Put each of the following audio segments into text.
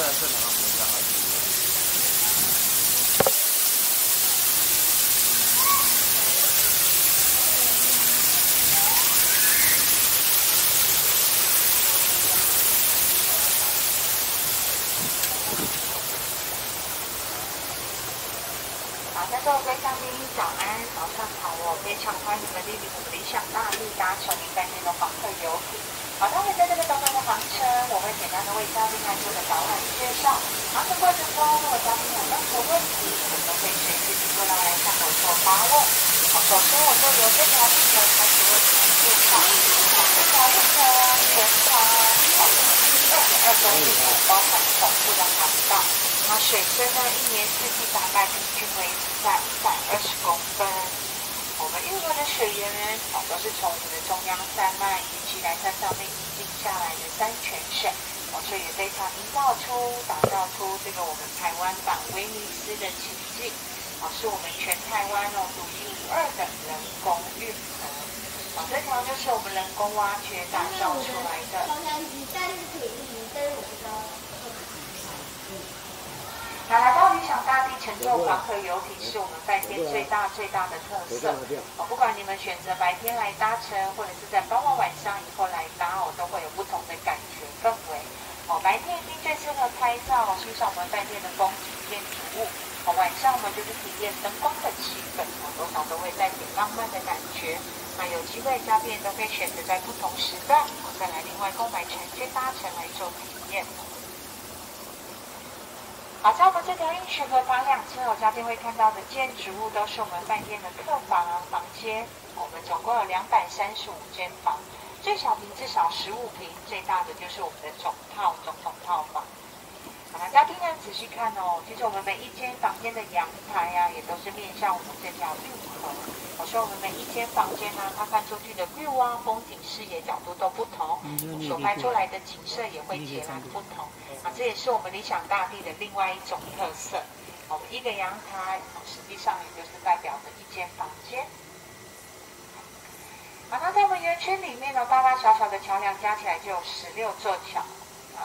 这这两个国家还是。好，在座各位嘉宾早安，早上好，我非常欢迎莅临我们理想大地搭乘您饭店的访客游艇。好，待会在这个短短的航程，我会简单的为嘉宾来做个导览介绍。航程过程中，如果嘉宾有任何问。题，我们都可以随时提出来向我做发问。好，首先我就由这条路程开始为您介绍。好，这条路程全长好二点二公里，包含总部的航道。那水深呢，一年四季大概平均维持在一百二十公分。我们运河的水源哦，都是从我们的中央山脉以及南山上面引进下来的山泉水，哦，所以也非常营造出、打造出这个我们台湾版威尼斯的情境，哦，是我们全台湾哦独一无二的人工运河。哦，这条就是我们人工挖掘打造出来的山鸡，但是可以运，但是我不知道。那来到理想大地乘坐黄河游艇是我们饭店最大最大的特色。哦，不管你们选择白天来搭乘，或者是在傍晚晚上以后来搭哦，都会有不同的感觉氛围。哦，白天一定最适合拍照，欣赏我们饭店的风景建筑物。哦，晚上我们就是体验灯光的气氛，哦，多少都会带点浪漫的感觉。那有机会嘉宾都可以选择在不同时段，哦，再来另外购买船券搭乘来做体验。好，在我们这条运河河房两侧，嘉宾会看到的建筑物都是我们饭店的客房啊房间。我们总共有两百三十五间房，最小平至少十五平，最大的就是我们的总套总统套房。好，那嘉宾呢仔细看哦，其实我们每一间房间的阳台啊，也都是面向我们这条运河。我说我们每一间房间呢、它看出去的 view 啊，风景视野角度都不同，所拍出来的景色也会截然不同。啊，这也是我们理想大地的另外一种特色。我们一个阳台，实际上也就是代表着一间房间。好，那在我们园区里面呢，大大小小的桥梁加起来就有十六座桥。啊，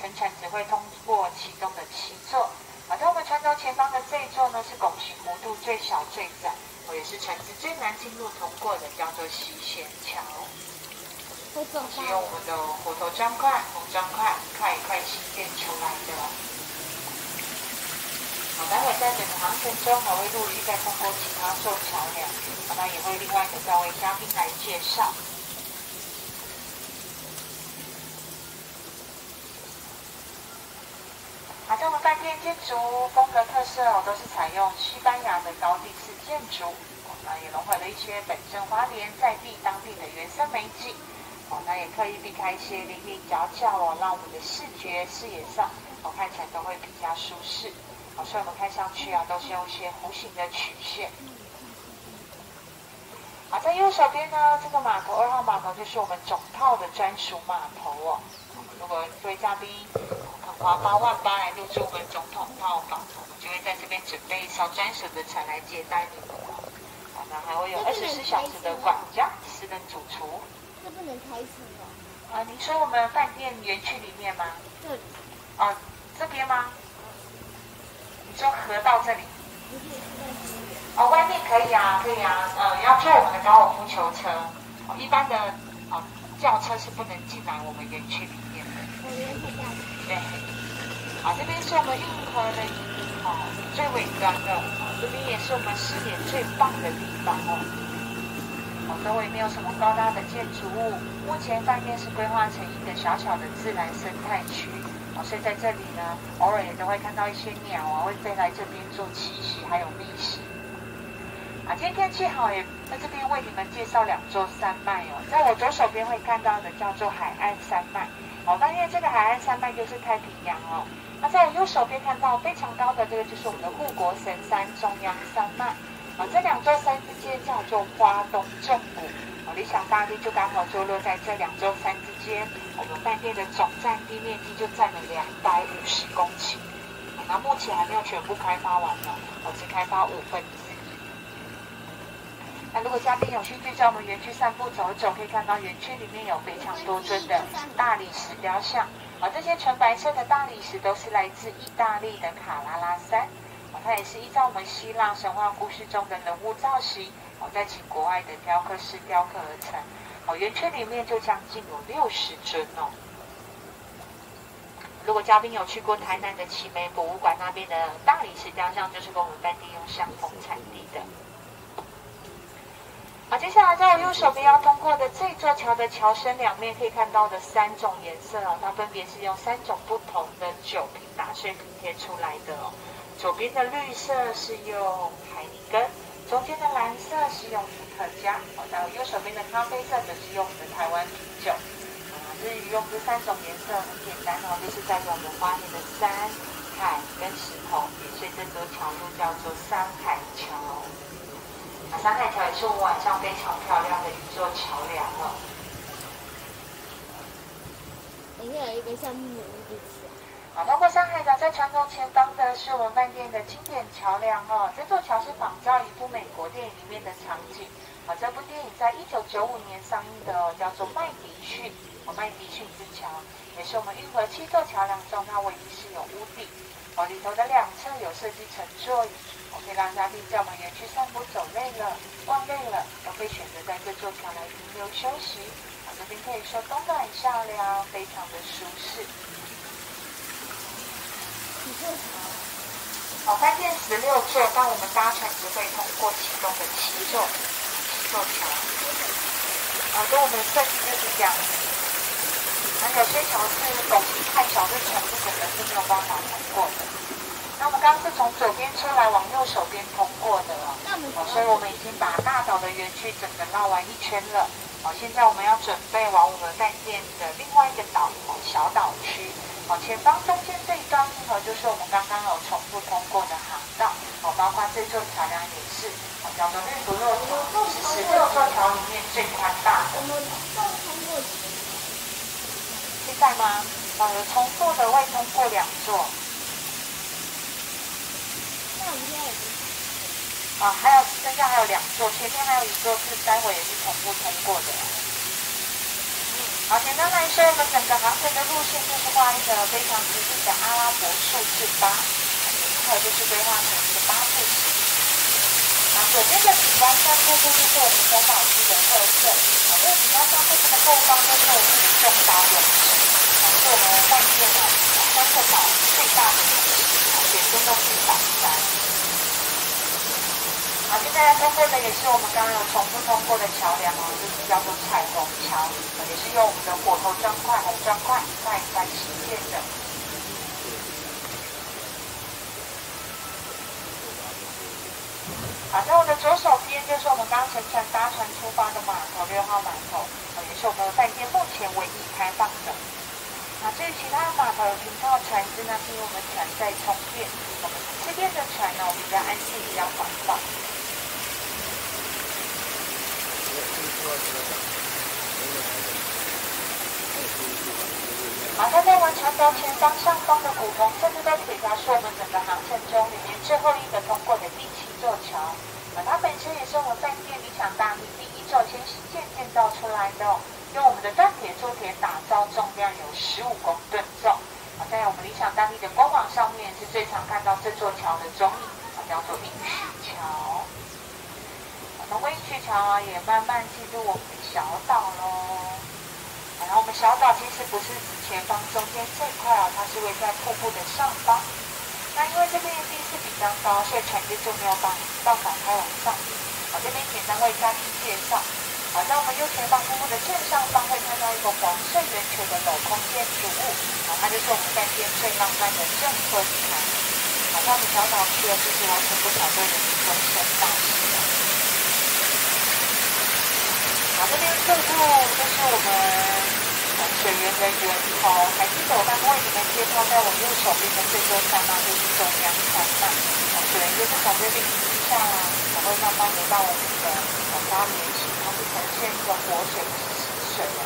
乘船只会通过其中的七座。啊，在我们船头前方的这一座呢，是拱形弧度最小最窄，哦，也是船只最难进入通过的，叫做西舷桥。是用我们的火头砖块、红砖块一块一块新建出来的。好，待会在整个航程中还会陆续再通过其他座桥梁，好，那也会另外的再为嘉宾来介绍。建筑风格特色哦，都是采用西班牙的高地式建筑，哦，那也融合了一些本身花莲在地当地的原生美景。哦，那也刻意避开一些零零角角哦，让我们的视觉视野上哦看起来都会比较舒适。哦，所以我们看上去啊，都是用一些弧形的曲线。好，在右手边呢，这个码头二号码头就是我们总套的专属码头哦。如果各位嘉宾花八万八来入住我们总统套房，我们就会在这边准备一艘专属的船来接待你们哦。好，那还会有二十四小时的管家、私人主厨。这不能开车哦。啊，您说我们饭店园区里面吗？这里哦，这边吗？你说河道这里？哦，外面可以啊，可以啊。呃，要坐我们的高尔夫球车。哦，一般的哦轿车是不能进来我们园区里面对。好，这边是我们运河的哦最尾端的，这边也是我们视野最棒的地方哦。哦，周围没有什么高大的建筑物，目前饭店是规划成一个小小的自然生态区。哦，所以在这里呢，偶尔也都会看到一些鸟啊，会飞来这边做栖息，还有觅食。啊，今天天气好，也在这边为你们介绍两座山脉哦。在我左手边会看到的叫做海岸山脉，哦，那因为这个海岸山脉就是太平洋哦。那在我右手边看到非常高的这个就是我们的护国神山中央山脉，啊，这两座山之间叫做花东纵谷，哦，理想大地就刚好坐落在这两座山之间。我们饭店的总占地面积就占了两百五十公顷，啊那目前还没有全部开发完呢，我只开发五分。那如果嘉宾有兴趣在我们园区散步走一走，可以看到园区里面有非常多尊的大理石雕像。啊，这些纯白色的大理石都是来自意大利的卡拉拉山，啊，它也是依照我们希腊神话故事中的人物造型，哦，再请国外的雕刻师雕刻而成，哦，圆圈里面就将近有六十尊哦。如果嘉宾有去过台南的奇美博物馆那边的大理石雕像，就是跟我们饭店用相同产地的。好，接下来在我右手边要通过的这座桥的桥身两面可以看到的三种颜色哦，它分别是用三种不同的酒瓶打碎拼贴出来的哦。左边的绿色是用海尼根，中间的蓝色是用伏特加，哦，到右手边的咖啡色则是用我们的台湾啤酒。啊至于用这三种颜色很简单哦，就是代表我们花莲的山、海跟石头，所以这座桥就叫做山海桥。那山海桥也是我们晚上非常漂亮的一座桥梁哦。里面有一个像木屋的桥。好，通过山海桥在船头前方的是我们饭店的经典桥梁哦。这座桥是仿照一部美国电影里面的场景。啊，这部电影在一九九五年上映的哦，叫做《麦迪逊》。哦麦迪逊之桥也是我们运河七座桥梁中，它唯一是有屋顶。哦，里头的两侧有设计成座椅，我可以让嘉宾在我们园区散步走累了、逛累了，都可以选择在这座桥来停留休息。啊，这边可以说冬暖夏凉，非常的舒适。几座桥？好，饭店十六座，但我们搭乘只会通过其中的七座，七座桥。啊，跟我们设计就是这样。那有些桥是陡急太小，这全部可能是没有办法通过的。那我们刚刚是从左边出来往右手边通过的了，哦，所以我们已经把大岛的园区整个绕完一圈了。哦，现在我们要准备往我们饭店的另外一个岛，哦，小岛区。好，前方中间这一段运河就是我们刚刚有重复通过的航道。好，包括这座桥梁也是，哦，叫做绿不落桥，是十六座桥里面最宽大的。我们都通过？现在吗？呃，重复的会通过两座。那我们现在已经啊，还有剩下还有两座，前面还有一座是待会也是同步通过的。嗯，好，简单来说，我们整个航程的路线就是画一个非常直立的阿拉伯数字八，还有就是规划成一个八字形。啊，左边的景观山瀑布就是我们中岛区的特色。啊，这个景观山瀑布的后方就是我们的中岛泳池，啊，是我们饭店呢三个岛最大的泳池，啊，全身都是板山。好，现在通过的也是我们刚刚有重复通过的桥梁哦，就是叫做彩虹桥，也是用我们的火头砖块、红砖块一块一块砌建的。好，在我的左手边就是我们刚乘船搭船出发的码头，六号码头，也是我们饭店目前唯一开放的。那至于其他的码头有停靠船只呢，是因为我们船在充电。我们这边的船呢，比较安静，比较环保。好，在在完船头前方上方的古铜这在铁桥是我们整个航程中里面最后一个通过的第七座桥。啊，它本身也是我们饭店理想大厅第一座先建建造出来的，用我们的锻铁铸铁打造，重量有十五公吨重。啊，在我们理想大地的官网上面是最常看到这座桥的踪影，叫做应许桥。从温泉桥啊，也慢慢进入我们小岛喽。然后我们小岛其实不是指前方中间这块啊，它是位在瀑布的上方。那因为这边地势比较高，所以船只就没有办办法开往上面。我这边简单为大家介绍。好，在我们右前方瀑布的正上方会看到一个黄色圆球的镂空建筑物，啊，它就是我们饭店最浪漫的正婚台。好，在我们小岛区啊，就是完全不少对人的婚生大事。好，这边这路就是我们水源的源头。还记得我刚为你们介绍在我右手边的这座山吗？就是中央山脉。水源就是从这边一直下来，才会慢慢流到我们的花莲市，它是呈现一个活水，不是死水的。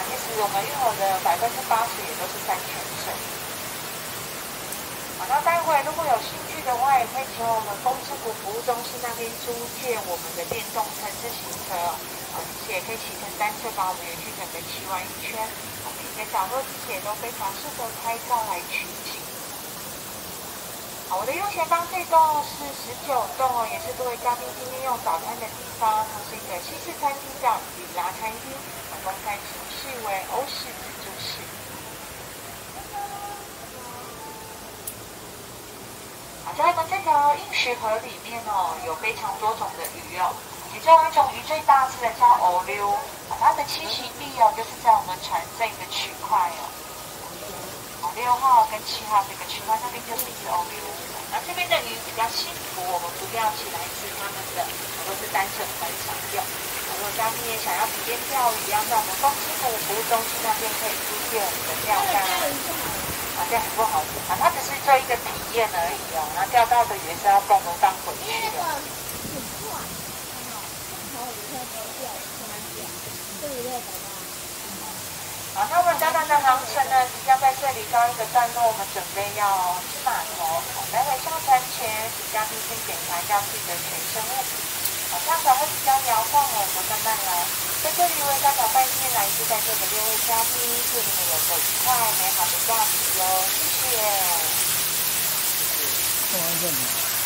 那其实我们运河的百分之八十也都是山泉水。好，那待会如果有兴趣的话，也可以请我们风之谷服务中心那边租借我们的电动车自行车。其实也可以骑成单车把我们园区整个骑完一圈。每一个角落其实也都非常适合拍照来取景。好，我的右前方这栋是十九栋哦，也是各位嘉宾今天用早餐的地方。它是一个西式餐厅，叫雨拉餐厅，公开形式为欧式自助式。好，在我们这条硬石河里面哦，有非常多种的鱼哦。其中一种鱼最大只的叫欧溜，它的栖息地哦，就是在我们船这个区块哦。六号跟七号这个区块那边就是一只欧溜。那这边的鱼比较幸福，我们不钓起来吃它们的，我们是单纯观赏用。如果嘉宾也想要体验钓鱼，要在我们公司的服务中心那边可以租借我们的钓竿。啊，这样很不好吃啊，它只是做一个体验而已哦。那钓到的鱼是要帮我们放回去的。好，那我们刚刚的航程呢，即将在这里告一个段落，我们准备要去码头。好，来回上船前，请嘉宾先检查一下自己的全身物品。好，上船会比较摇晃哦，不慢慢来。在这里为大家拜年，来自在座的六位嘉宾，祝你们有个愉快美好的假期哦，谢谢。放完这里。